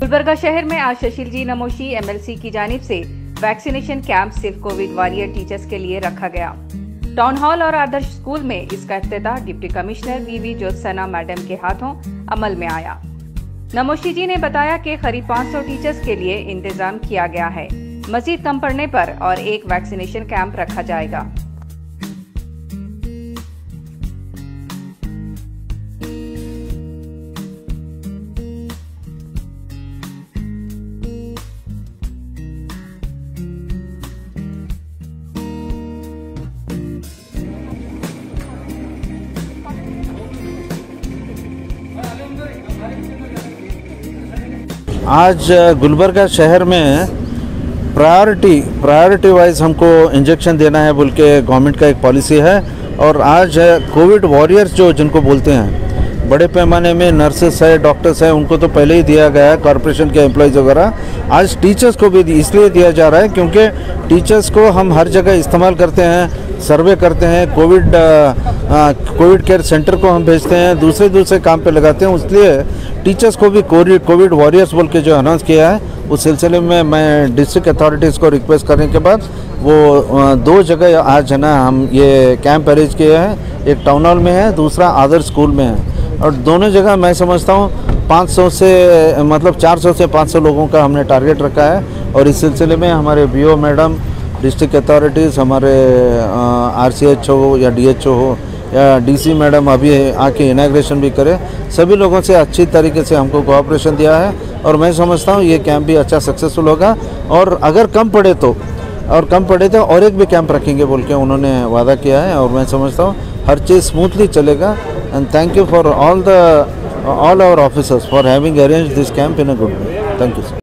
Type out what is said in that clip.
गुलबर्गा शहर में आज शशील जी नमोशी एमएलसी की जानिब से वैक्सीनेशन कैंप सिर्फ़ कोविड वॉरियर टीचर्स के लिए रखा गया। टाउन हॉल और आदर्श स्कूल में इसका अफ्ताह deputy commissioner VV Jyotsna madam के हाथों अमल में आया। नमोशी जी ने बताया कि करीब 500 टीचर्स के लिए इंतज़ाम किया गया है। मजीद कम पड़ने पर और एक वैक्सीनेशन कैंप रखा जाएगा। आज गुलबर्गा शहर में प्रायोरिटी प्रायोरिटी वाइज हमको इंजेक्शन देना है बोल के गवर्नमेंट का एक पॉलिसी है और आज कोविड वॉरियर्स जो, जिनको बोलते हैं, बड़े पैमाने में नर्सेस है, डॉक्टर्स हैं, उनको तो पहले ही दिया गया है, कॉरपोरेशन के एम्प्लॉयज़ वगैरह। आज टीचर्स को भी इसलिए दिया जा रहा है क्योंकि टीचर्स को हम हर जगह इस्तेमाल करते हैं, सर्वे करते हैं, कोविड कोविड केयर सेंटर को हम भेजते हैं दूसरे दूसरे काम पे लगाते हैं इसलिए टीचर्स को भी कोविड कोविड वॉरियर्स बोल के जो अनाउंस किया है, उस सिलसिले में मैं डिस्ट्रिक्ट अथॉरिटीज़ को रिक्वेस्ट करने के बाद, वो दो जगह आज है ना, हम ये कैंप अरेंज किए हैं। एक टाउन हॉल में है, दूसरा आदर्श स्कूल में है। और दोनों जगह मैं समझता हूँ 500 से मतलब 400 से 500 लोगों का हमने टारगेट रखा है। और इस सिलसिले में हमारे बी मैडम डिस्ट्रिक्ट अथॉरिटीज़ हमारे आर हो या डी हो या डीसी मैडम अभी आके इनाग्रेशन भी करे, सभी लोगों से अच्छी तरीके से हमको कोऑपरेशन दिया है और मैं समझता हूँ ये कैंप भी अच्छा सक्सेसफुल होगा। और अगर कम पड़े तो और कम पड़े तो और एक भी कैंप रखेंगे बोल के उन्होंने वादा किया है और मैं समझता हूँ हर चीज़ स्मूथली चलेगा। And thank you for all the all our officers for having arrange this camp in a good way thank you sir